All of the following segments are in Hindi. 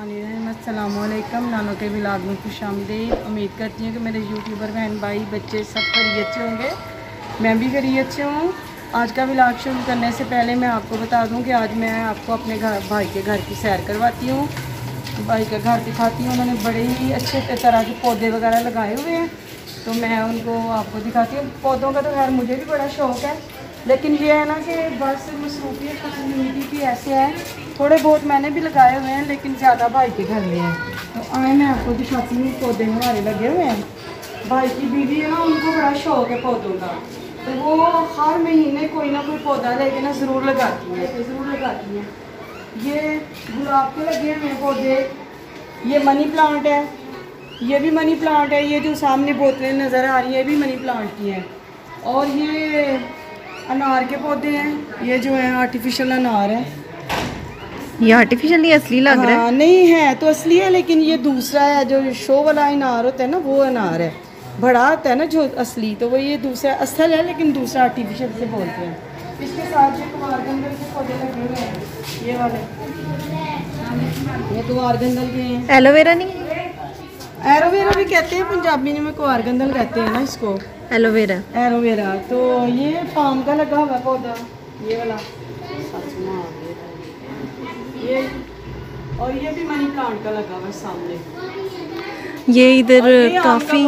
अस्सलाम नानों के विलाग में खुश आमदीद। उम्मीद करती हूँ कि मेरे यूट्यूबर बहन भाई बच्चे सब खरीत से होंगे। मैं भी खरीत से हूँ। आज का विलाग शुरू करने से पहले मैं आपको बता दूँ कि आज मैं आपको अपने घर, भाई के घर की सैर करवाती हूँ। भाई का घर दिखाती हूँ। उन्होंने बड़े ही अच्छे तरह के पौधे वगैरह लगाए हुए हैं। तो मैं उनको आपको दिखाती हूँ। पौधों का तो खैर मुझे भी बड़ा शौक है। लेकिन ये है ना कि बस मसरूफियत कम्युनिटी की ऐसे है। थोड़े बहुत मैंने भी लगाए हुए हैं, लेकिन ज़्यादा भाई के घर में है। तो आए मैं आपको दिखाती हूँ, पौधे हमारे लगे हुए हैं। भाई की बीवी है ना, उनको बड़ा शौक है पौधों का। तो वो हर महीने कोई ना कोई पौधा लेके ना ज़रूर लगाती है, ज़रूर लगाती है। ये गुलाब के लगे हुए हैं पौधे। ये मनी प्लांट है। ये भी मनी प्लांट है। ये जो सामने बोतलें नज़र आ रही है, ये भी मनी प्लांट की है। और ये अनार के पौधे हैं। ये जो है आर्टिफिशियल अनार है। ये आर्टिफिशियली असली लग रहा है? हाँ, नहीं है तो असली है लेकिन ये दूसरा है जो शो वाला अनार होता है ना वो अनार है। बड़ा होता है ना जो असली तो वो ये दूसरा असल है लेकिन दूसरा आर्टिफिशियल से बोलते हैं। इसके साथ ये कुमारगंदल के पौधे लगे हुए हैं ये वाले। ये कुमारगंदल के हैं। एलोवेरा नहीं? एरोवेरा भी कहते हैं पंजाबी में कुमारगंदल कहते हैं ना इसको। एलोवेरा। एलोवेरा तो ये पाम का लगा हुआ पौधा ये वाला। ये और ये भी मनी प्लांट का लगा हुआ सामने। ये इधर काफ़ी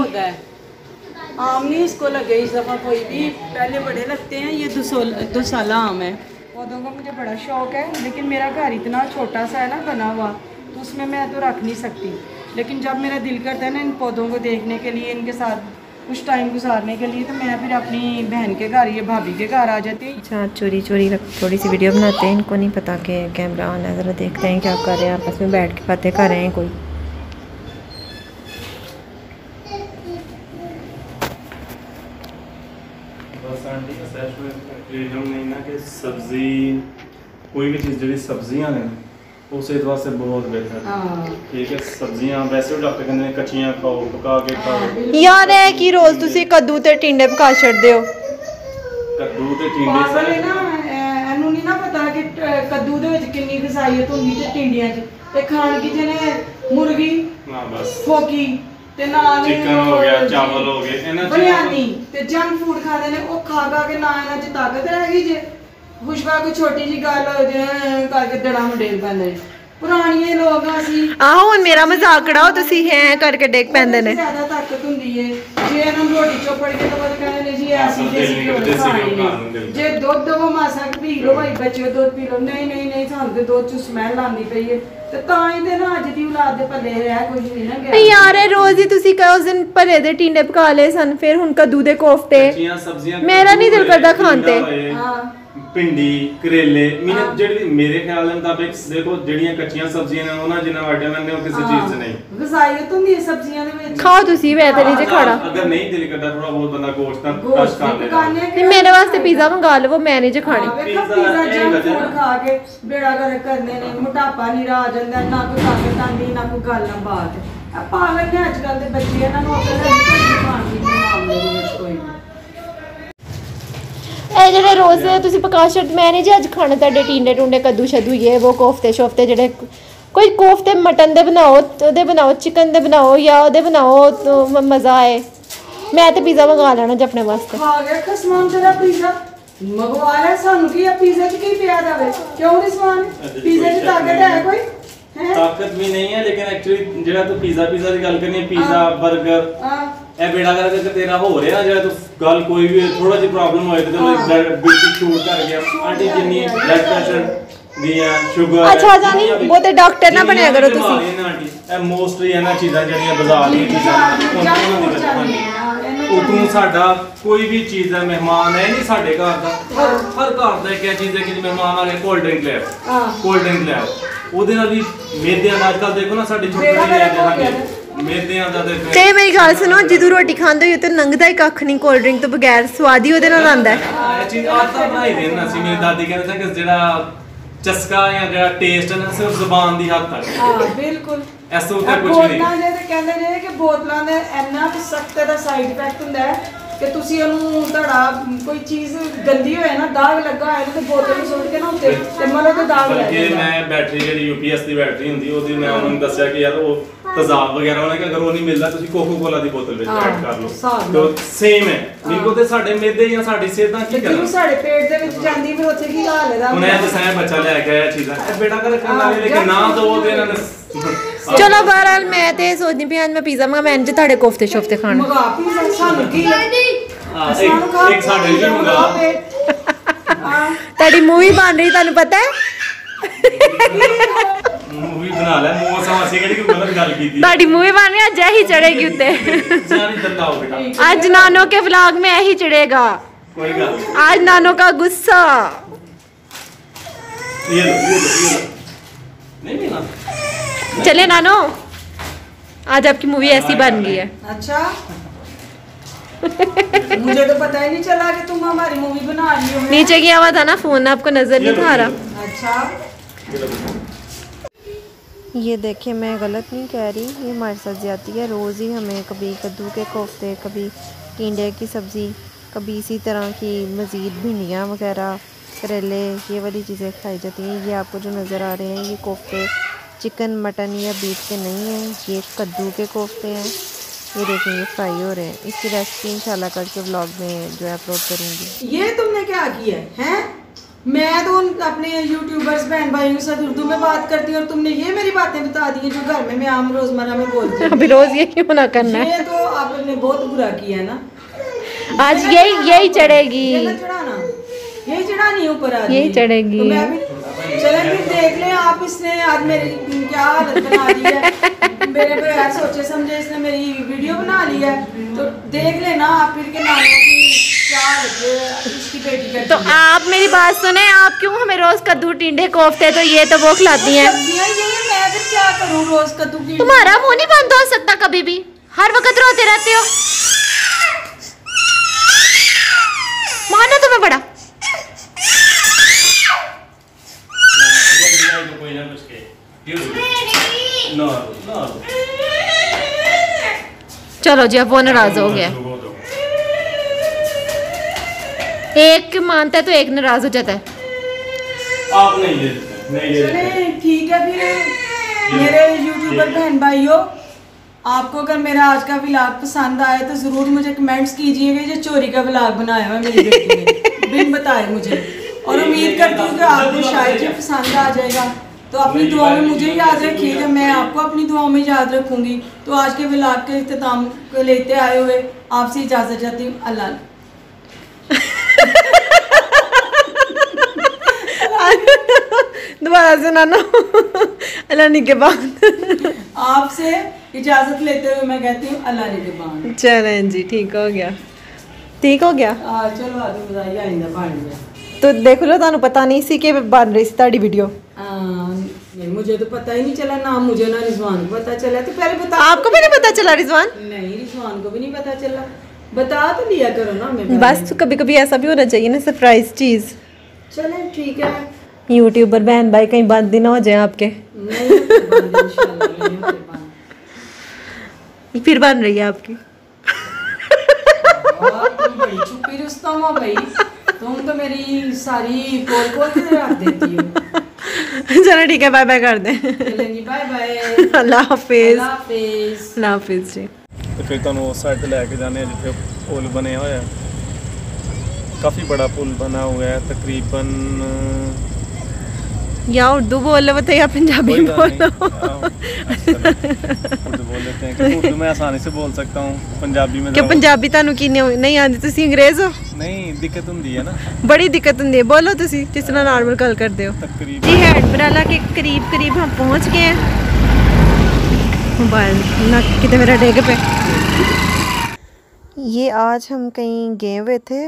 आम नहीं इसको लगे इस दफ़ा कोई भी। पहले बड़े लगते हैं ये दो साल आम है। पौधों का मुझे बड़ा शौक है लेकिन मेरा घर इतना छोटा सा है ना बना हुआ तो उसमें मैं तो रख नहीं सकती। लेकिन जब मेरा दिल करता है ना इन पौधों को देखने के लिए इनके साथ कुछ टाइम गुजारने के लिए तो मैं फिर अपनी बहन के घर या भाभी के घर आ जाती। हूँ अच्छा चोरी चोरी थोड़ी सी वीडियो बनाते हैं इनको नहीं पता कि कैमरा ऑन है ज़रा देखते हैं क्या कर रहे हैं आपस में बैठ के बातें कर रहे हैं कोई। सब्ज़ी कोई भी चीज़ जी सब्ज़ियाँ ने ਨੇ ਉਹ ਸਿਹਤ ਵਾਸਤੇ ਬਹੁਤ ਬਿਹਤਰ ਹੈ। हाँ ਠੀਕ ਹੈ ਸਬਜ਼ੀਆਂ ਵੈਸੇ ਵੀ ਡਾਕਟਰ ਕਹਿੰਦੇ ਨੇ ਕੱਚੀਆਂ ਖਾਓ ਪਕਾ ਕੇ ਖਾਓ। ਯਾਰ ਇਹ ਕੀ ਰੋਜ਼ ਤੁਸੀਂ ਕੱਦੂ ਤੇ ਟਿੰਡੇ ਪਕਾ ਛੱਡਦੇ ਹੋ? ਕੱਦੂ ਤੇ ਟੀਂਡੇ ਪਾਗਲ ਸਾਰੇ ਨਾ ਇਹ- ਇਹਨੂੰ ਨਹੀਂ ਨਾ ਪਤਾ ਕਿ ਟ- ਕੱਦੂ ਦੇ ਵਿੱਚ ਕਿੰਨੀ ਗਜ਼ਾਈਅਤ ਹੁੰਦੀ ਤੇ ਟਿੰਡੀਆਂ 'ਚ। ਤੇ ਖਾਣ ਕੀ ਜਿਹਨੇ? ਮੁਰਗੀ ਹਾਂ ਬਸ। ਫੋਕੀ ਤੇ ਨਾਲ ਹੀ Chicken ਹੋ ਗਿਆ, ਚਾਵਲ ਹੋ ਗਏ, ਇਹਨਾਂ ਚੀਜ਼ਾਂ ਬਿਰਿਆਨੀ ਤੇ ਜੰਕ ਫੂਡ ਖਾਂਦੇ ਨੇ ਉਹ ਖਾ ਖਾ ਕੇ ਨਾ ਇਹਨਾਂ 'ਚ ਤਾਕਤ ਰਹਿ ਗਈ ਜੇ। ਖੁਸ਼ਬਾ ਕੋਈ ਛੋਟੀ ਜੀ ਗੱਲ ਹੋ ਜਾਏ ਕਰਕੇ ਦੜਾ ਮੁੰਡੇਲ ਪੈਂਦੇ ਨੇ। ਪੁਰਾਣੀਏ ਲੋਕ ਆ ਅਸੀਂ। ਆਹੋ ਹੁਣ ਮੇਰਾ ਮਜ਼ਾਕ ਉਡਾਓ ਤੁਸੀਂ ਹੈ ਕਰਕੇ ਡੇਕ ਪੈਂਦੇ ਨੇ। ਜ਼ਿਆਦਾ ਤਾਕਤ ਹੁੰਦੀ ਏ। ਜੇ ਇਹਨਾਂ ਨੂੰ ਰੋਟੀ ਚੋਪੜ ਕੇ ਤਾਂ ਉਹ ਕਹਿੰਦੇ ਨੇ ਜੀ ਐਸੀ ਦੇਸੀ ਘਿਓ ਖਾਣੀ ਨੂੰ ਨੇ ਦਿਲ ਜੇ ਦੁੱਧ ਦਵੋ ਮਾਸਾ ਕੁ ਪੀ ਲਓ ਭਾਈ ਬੱਚਿਓ ਦੁੱਧ ਪੀ ਲਓ। ਨਹੀਂ ਨਹੀਂ ਨਹੀਂ ਸਾਨੂੰ ਤੇ ਦੁੱਧ ਚ ਸਮੈਲ ਆਉਂਦੀ ਪਈ ਏ। ਤੇ ਤਾਂ ਹੀ ਤੇ ਨਾ ਅੱਜ ਦੀ ਔਲਾਦ ਦੇ ਪੱਲੇ ਰਹਿ ਕੁਝ ਨਹੀਂ ਨਾ ਗਿਆ। ਯਾਰ ਇਹ ਰੋਜ਼ ਹੀ ਤੁਸੀਂ ਕਹੋ ਉਸ ਦਿਨ ਭਰੇ ਦੇ ਟਿੰਡੇ ਪਕਾ ਲਏ ਸਨ ਫਿਰ ਹੁਣ ਕੱਦੂ ਦੇ ਕੋਫਤੇ। ਕੱਚੀਆਂ ਸਬਜ਼ੀਆਂ ਮੇਰਾ ਨਹੀਂ ਦਿਲ ਕਰਦਾ ਖਾਣ ਤੇ। ਹਾਂ। ਭਿੰਡੀ ਕਰੇਲੇ। ਮੀਨ ਜਿਹੜੀ ਮੇਰੇ ਖਿਆਲ ਦੇ ਮੁਤਾਬਿਕ ਦੇਖੋ ਜਿਹੜੀਆਂ ਕੱਚੀਆਂ ਸਬਜ਼ੀਆਂ ਨੇ ਉਹਨਾਂ ਜਿੰਨਾ ਵਿਟਾਮਿਨ ਨੇ ਉਹ ਕਿਸੇ ਚੀਜ਼ 'ਚ ਨਹੀਂ। ਗਜ਼ਾਈਅਤ ਹੁੰਦੀ ਹੈ ਸਬਜ਼ੀਆਂ ਦੇ ਵਿੱਚ। ਖਾਓ ਤੁਸੀਂ ਵੈ ਤੇ ਨਹੀਂ ਜੇ ਖਾਣਾ। ਅਗਰ ਨਹੀਂ ਦਿਲ ਕਰਦਾ ਥੋੜਾ ਬਹੁਤ ਬੰਦਾ ਗੋਸ਼ਤ ਤਾਂ ਟੱਚ ਕਰ ਲੈਣਾ ਨਹੀਂ ਮੇਰੇ ਵਾਸਤੇ ਪੀਜ਼ਾ ਮੰਗਾ ਲਵੋ ਮੈਂ ਨਹੀਂ ਜੇ ਖਾਣੀ। ਵੇਖਾ ਪੀਜ਼ਾ ਜੰਕ ਫੂਡ ਖਾ ਕੇ ਬੇੜਾ ਕਰ ਕਰਨੇ ਨੇ ਮੋਟਾਪਾ ਨਹੀਂ ਆ ਜਾਂਦਾ ਨਾ ਕੋਈ ਤਾਕਤ ਆਂਦੀ ਨਾ ਕੋਈ ਗੱਲ ਨਾ ਬਾਤ। ਆ ਪਾਗਲ ਨੇ ਅੱਜ ਕੱਲ ਦੇ ਬੱਚੇ ਇਹਨਾਂ ਨੂੰ ਅਕਲ ਨਹੀਂ ਖਾਣ ਪੀਣ ਦੇ ਮਾਮਲੇ ਦੇ ਵਿੱਚ ਕੋਈ। ਇਹ ਜਿਹੜੇ ਰੋਜ਼ ਤੁਸੀਂ ਪਕਾ ਛੱਡ ਮੈਂ ਨਹੀਂ ਜੀ ਅੱਜ ਖਾਣੇ ਤੁਹਾਡੇ ਟਿੰਡੇ ਟੁੰਡੇ ਕੱਦੂ ਸ਼ਦੂ ਇਹ ਉਹ ਕੋਫਤੇ ਸ਼ੋਫਤੇ ਜਿਹੜੇ ਕੋਈ ਕੋਫਤੇ ਮਟਨ ਦੇ ਬਣਾਓ ਤੇ ਉਹਦੇ ਬਣਾਓ ਚਿਕਨ ਦੇ ਬਣਾਓ ਜਾਂ ਉਹਦੇ ਬਣਾਓ ਤਾਂ ਮ- ਮਜ਼ਾ ਆਏ। ਮੈਂ ਤੇ ਪੀਜ਼ਾ ਮੰਗਾ ਲੈਣਾ ਜੀ ਆਪਣੇ ਵਾਸਤੇ। ਖਾ ਗਿਆ ਖਸਮਾਨ ਤੇਰਾ ਪੀਜ਼ਾ ਮੰਗਵਾ ਲੈ ਸਾਨੂੰ ਕੀ ਆ? ਪੀਜ਼ਾ 'ਚ ਕੀ ਪਿਆ ਜਾਵੇ? ਕਿਉਂ ਨਹੀਂ 'ਚ ਪੀਜ਼ਾ 'ਚ ਤਾਕਤ ਹੈ। ਕੋਈ? ਤਾਕਤ ਵੀ ਨਹੀਂ ਹੈ ਲੇਕਿਨ ਐਕਚੁਅਲੀ ਜਿਹੜਾ ਤੂੰ ਪੀਜ਼ਾ ਪੀਜ਼ਾ ਦੀ ਗੱਲ ਕਰਨੀ ਪੀਜ਼ਾ 버ਗਰ ਇਹ ਬੇੜਾ ਕਰਕੇ ਤੇਰਾ ਹੋ ਰਿਹਾ ਜਿਹੜਾ ਤੂੰ ਗੱਲ ਕੋਈ ਵੀ ਥੋੜਾ ਜਿਹੀ ਪ੍ਰੋਬਲਮ ਹੋਏ ਤੇ ਤੈਨੂੰ ਬਲੱਡ ਬੀਪੀ ਸ਼ੂਟ ਕਰ ਗਿਆ। ਆਂਟੀ ਜਿੰਨੀ ਬਲੱਡ ਪ੍ਰੈਸ਼ਰ ਦੀਆਂ ਸ਼ੂਗਰ ਅੱਛਾ ਜਾਨੀ, ਬਹੁਤੇ ਡਾਕਟਰ ਨਾ ਬਣਿਆ ਕਰੋ ਤੁਸੀਂ। ਆਂਟੀ। ਇਹ ਮੋਸਟਲੀ ਇਹਨਾਂ ਚੀਜ਼ਾਂ ਜਿਹੜੀਆਂ ਬਾਜ਼ਾਰ ਦੀਆਂ ਚੀਜ਼ਾਂ ਉਹਨਾਂ ਫੂਡ ਦੀ ਚੱਲਦੀ ਹਾਂਜੀ। ਹੈ ਇਹਨੂੰ ਉਹ ਤੂੰ ਸਾਡਾ ਕੋਈ ਵੀ ਚੀਜ਼ ਦਾ ਮਹਿਮਾਨ ਹੈ ਨਹੀਂ ਸਾਡੇ ਘਰ ਦਾ। ਹਰ ਹਰ ਘਰ ਦਾ ਇੱਕ ਇਹ ਚੀਜ਼ ਹੈ ਕਿ ਜੇ ਮਹਿਮਾਨ ਆ ਗਏ ਕੋਲਡ ਡਰਿੰਕ ਲੈ ਆਓ। ਹਾਂ। ਕੋਲਡ ਡਰਿੰਕ ਲੈ ਆਓ। ਉਹਦੇ ਨਾਲ ਵੀ ਮੇਦਿਆਂ ਦਾ ਅੱਜਕੱਲ ਦੇਖੋ ਨਾ ਸਾਡੇ ਛੋਟੇ ਜਿਹੇ ਹੋ ਗਿਆ ਹਾਂਜੀ ਮੇਦਿਆਂ ਦਾ ਤੇ ਤੇ ਮੇਰੀ ਗੱਲ ਸੁਣੋ ਜਦੋਂ ਰੋਟੀ ਖਾਂਦੇ ਹੋ ਤੇ ਲੰਘਦਾ ਹੀ ਕੱਖ ਨਹੀਂ ਕੋਲਡ ਡਰਿੰਕ ਤੋਂ ਬਗੈਰ ਸਵਾਦੀ ਉਹਦੇ ਨਾਲ ਆਂਦਾ ਹੈ। ਇਹ ਚੀਜ਼ ਆਦਤਾਂ ਬਣਾਈ ਦੇਣ ਅਸੀਂ ਮੇਰੀ ਦਾਦੀ ਕਹਿੰਦੇ ਸੀ ਕਿ ਜਿਹੜਾ ਚਸਕਾ ਜਾਂ ਜਿਹੜਾ ਟੇਸਟ ਹੈ ਨਾ ਸਿਰਫ ਜ਼ੁਬਾਨ ਦੀ ਹੱਦ ਤੱਕ। ਹਾਂ ਬਿਲਕੁਲ। ਇਸ ਤੋਂ ਉੱਤੇ ਇਹ ਕੁਝ ਨਹੀਂ। ਬੋਤਲਾਂ ਦੇ ਤੇ ਕਹਿੰਦੇ ਨੇ ਕਿ ਬੋਤਲਾਂ ਦੇ ਇੰਨਾ ਸਖਤ ਦਾ ਸਾਈਡ ਇਫੈਕਟ ਹੁੰਦਾ ਹੈ ਕਿ ਤੁਸੀਂ ਉਹਨੂੰ ਤੁਹਾਡਾ ਕੋਈ ਚੀਜ਼ ਗੰਦੀ ਹੋਏ ਨਾ ਦਾਗ ਲੱਗਾ ਹੋਇਆ ਤੇ ਬੋਤਲ ਨੂੰ ਸੁੱਟ ਕੇ ਨਾ ਉੱਤੇ ਤੇ ਮਰੋ ਤੇ ਦਾਗ ਲੱਗ ਬਲਕਿ ਜਾਂਦਾ ਮੈਂ ਬੈਟਰੀ ਜਿਹੜੀ ਯੂਪੀਐਸ ਦੀ ਬੈਟਰੀ ਹੁੰਦੀ ਉਹਦੀ ਮੈਂ ਉਹਨਾਂ ਨੂੰ ਦੱਸਿਆ ਕਿ ਯਾਰ ਉਹ ਤੇਜ਼ਾਬ ਵਗੈਰਾ ਉਹਨਾਂ ਕਿ ਅਗਰ ਉਹ ਨਹੀਂ ਮਿਲਦਾ ਤੁਸੀਂ ਕੋਕੋ ਕੋਲਾ ਦੀ ਬੋਤਲ ਵਿੱਚ ਹਾਂ, ਐਡ ਕਰ ਹਿਸਾਬ ਲਓ ਨਾਲ। ਤੇ ਸੇਮ ਹੈ। ਬਿਲਕੁਲ ਤੇ ਸਾਡੇ ਮੇਦੇ ਜਾਂ ਸਾਡੀ ਸਿਹਤਾਂ ਤੇ ਕੀ ਜਦੋਂ ਕਰਨ ਸਾਡੇ ਪੇਟ ਦੇ ਵਿੱਚ ਜਾਂਦੀ ਫਿਰ ਉੱਥੇ ਕੀ ਹਾਲ ਇਹਦਾ ਹੁਣ ਇਹ ਬੱਚਾ ਲੈ ਕੇ ਆਇਆ ਚੀਜ਼ਾਂ। ਇਹ ਬੇਟਾ ਕਰ ਕਰਨ ਵਾਲੇ ਲੇਕਿਨ ਨਾ ਦੋ ਤੇ ਇਹਨਾਂ ਨੇ ਚਲੋ ਬਹਰਾਲ ਮੈਂ ਤੇ ਸੋਚਦੀ ਪਈ ਅੱਜ ਮੈਂ ਪੀਜ਼ਾ ਮੰਗਾ ਮੈਂ ਇੰਜ ਤੁਹਾਡੇ ਕੋਫਤੇ ਸ਼ੋਫਤੇ ਖਾਣ ਮਗਾ ਪੀਜ਼ਾ ਸਾਨੂੰ ਕੀ ਹੈ ਹਾਂ, ਸਾਨੂੰ ਇੱਕ ਖਾ ਇੱਕ ਸਾਡੇ ਲਈ ਮੰਗਾ ਹਾਂ ਤੁਹਾਡੀ ਮੂਵੀ ਬਣ ਰਹੀ ਤੁਹਾਨੂੰ ਪਤਾ ਹੈ ਮੂਵੀ ਬਣਾ ਲੈ ਮੂੰਹ ਸਾਂ ਅਸੀਂ ਕਿਹੜੀ ਕੋਈ ਗਲਤ ਗੱਲ ਕੀਤੀ ਤੁਹਾਡੀ ਮੂਵੀ ਬਣ ਰਹੀ ਅੱਜ ਇਹੀ ਚੜੇਗੀ ਉੱਤੇ ਜਾਨੀ ਦੰਦਾਓ ਬੇਟਾ आज नानो के व्लॉग में यही चढ़ेगा ਕੋਈ ਗੱਲ ਨਹੀਂ। आज नानो का गुस्सा ये लो ये लो ये लो नहीं मिला चले नानो। आज आपकी मूवी ऐसी बन गई है। अच्छा? मुझे तो पता ही नहीं चला कि तुम हमारी मूवी बना रही हो। नीचे गया हुआ था ना फ़ोन आपको नज़र नहीं था आ रहा। अच्छा। ये देखिए मैं गलत नहीं कह रही। ये हमारे साथ ज़्यादा है रोज़ ही हमें कभी कद्दू के कोफ्ते कभी टिंडे की सब्ज़ी कभी इसी तरह की मज़ीद भिंडियाँ वगैरह करेले ये वाली चीज़ें खाई जाती हैं। ये आपको जो नज़र आ रहे हैं ये कोफ्ते चिकन मटन या बीफ के नहीं हैं। ये कद्दू के कोफ्ते हैं। ये देखें ये फ्राई हो रहे हैं। इसकी रेसिपी इंशाल्लाह कल के व्लॉग में जो है अपलोड करूँगी। ये तुमने क्या किया है हैं? मैं तो उन अपने यूट्यूबर्स बहन भाइयों के साथ उर्दू में बात करती हूँ और तुमने ये मेरी बातें बता दी हैं जो घर में मैं आम रोज़मर्रा में बोलती हूँ। अभी रोज़ ये क्यों ना करना? है ये तो आपने बहुत बुरा किया है ना। आज यही यही चढ़ेगी। चढ़ाना। यही चढ़ानी ऊपर यही चढ़ेगी। तो चले फिर देख लें आप इसने आज मेरी क्या हालत बना दी है। मेरे बगैर सोचे समझे इसने मेरी वीडियो बना ली है। तो देख लेना आप फिर के नामों की इसकी तो आप मेरी बात सुने आप क्यों हमें रोज कद्दू टिंडे कोफ्ते तो ये तो वो खिलाती हैं। तुम्हारा मुँह नहीं बंद हो सकता कभी भी। हर वक्त रोते रहते हो मानो तुम्हें बड़ा कोई ना कुछ के नो नो चलो जी अब वो नाराज़ हो गया एक मानता है तो एक नाराज़ हो जाता है आप नहीं सकते नहीं ठीक है फिर मेरे यूट्यूबर बहन भाइयों आपको अगर मेरा आज का व्लॉग पसंद आए तो ज़रूर मुझे कमेंट्स कीजिएगा ये चोरी का व्लॉग बनाया हुआ मेरी बेटी ने बिन बताए मुझे और उम्मीद करती हूँ कि आपको शायद ये पसंद आ जाएगा तो अपनी दुआ में मुझे याद रखिएगा मैं आपको अपनी दुआ में याद रखूंगी तो आज के व्लॉग के अख्ताम को लेते आए हुए आपसे इजाज़त चाहती हूँ अल्लाह दोबारा सुनाना अल्लाह के बाद आपसे इजाज़त लेते हुए मैं कहती हूँ अल्लाह ने के बाद चलें जी ठीक हो गया ठीक हो गया ਆ ਚਲੋ ਆ ਤੂੰ ਬਤਾਈ ਆਇੰਦਾ ਬਣ ਗਿਆ तो देख लो ਤੁਹਾਨੂੰ पता नहीं सी कि बन रही सी ਤੁਹਾਡੀ वीडियो आ, नहीं मुझे तो पता ही नहीं चला ना मुझे ना रिजवान को पता चला। तो पहले बता। आपको भी नहीं पता चला रिजवान? नहीं रिजवान को भी नहीं पता चला। बता तो लिया करो ना हमें बस तो कभी कभी ऐसा भी होना चाहिए ना सरप्राइज़ चीज़। चले ठीक है। यूट्यूबर बहन भाई कहीं बंद ही ना हो जाए आपके। नहीं फिर बन रही है आपकी। तुम हो तुम तो मेरी सारी पोल पोल के रख देती हो। चलो ठीक है बाय बाय कर दें चलें जी बाय बाय अल्लाह हाफिज अल्लाह हाफिज अल्लाह हाफिज जी ਤੇ ਫਿਰ ਤੁਹਾਨੂੰ ਉਸ ਸਾਈਡ ਤੇ ਲੈ ਕੇ ਜਾਂਦੇ ਆ ਜਿੱਥੇ ਪੁਲ ਬਣਿਆ ਹੋਇਆ ਹੈ ਕਾਫੀ ਬੜਾ ਪੁਲ ਬਣਾ ਹੋਇਆ ਹੈ ਤਕਰੀਬਨ या उर्दू बोल लो बताइए या पंजाबी कोई बात बोल नहीं लो आओ, उर्दू बोल लेते हैं क्योंकि उर्दू मैं आसानी से बोल सकता हूँ पंजाबी में कि तो- ਪੰਜਾਬੀ ਤੁਹਾਨੂੰ ਕੀ ਨਹੀਂ ਨਹੀਂ ਆਉਂਦੀ ਤੁਸੀਂ ਅੰਗਰੇਜ਼ ਹੋ नहीं दिक्कत होंगी है ना ਬੜੀ ਦਿੱਕਤ ਹੁੰਦੀ ਹੈ ਬੋਲੋ ਤੁਸੀਂ ਜਿਸ ਤਰ੍ਹਾਂ ਨਾਰਮਲ ਗੱਲ ਕਰਦੇ ਹੋ तकरीबन जी हैड बराला के करीब करीब हम पहुंच गए हैं मोबाइल ना कितने मेरा डेग पे ये आज हम कहीं गए हुए थे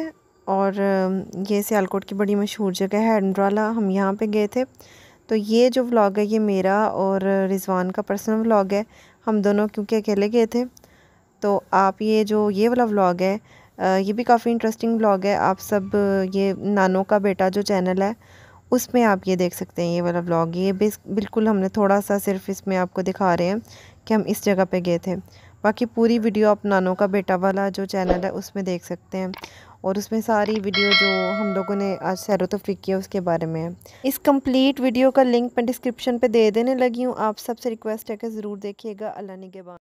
और ये सियालकोट की बड़ी मशहूर जगह है हंड्राला हम यहाँ पे गए थे तो ये जो व्लॉग है ये मेरा और रिजवान का पर्सनल व्लॉग है हम दोनों क्योंकि अकेले गए थे तो आप ये जो ये वाला व्लॉग है ये भी काफ़ी इंटरेस्टिंग व्लॉग है। आप सब ये नानो का बेटा जो चैनल है, उसमें आप ये देख सकते हैं ये वाला व्लॉग ये बिल्कुल हमने थोड़ा सा सिर्फ़ इसमें आपको दिखा रहे हैं कि हम इस जगह पे गए थे। बाकी पूरी वीडियो आप नानो का बेटा वाला जो चैनल है, उसमें देख सकते हैं। और उसमें सारी वीडियो जो हम लोगों ने आज सैर तफरी किया उसके बारे में है। इस कंप्लीट वीडियो का लिंक मैं डिस्क्रिप्शन पे दे देने लगी हूँ। आप सबसे रिक्वेस्ट है कि ज़रूर देखिएगा। अल्लाह निगेबान